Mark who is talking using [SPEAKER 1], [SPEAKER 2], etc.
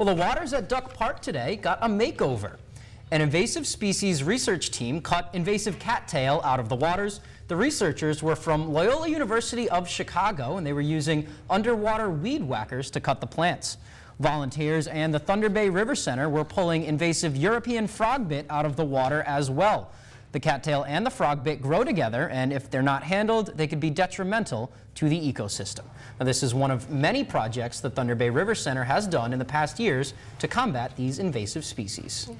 [SPEAKER 1] Well, the waters at Duck Park today got a makeover. An invasive species research team cut invasive cattail out of the waters. The researchers were from Loyola University of Chicago, and they were using underwater weed whackers to cut the plants. Volunteers and the Thunder Bay River Center were pulling invasive European frogbit out of the water as well. The cattail and the frogbit grow together, and if they're not handled, they could be detrimental to the ecosystem. Now, this is one of many projects the Thunder Bay River Center has done in the past years to combat these invasive species.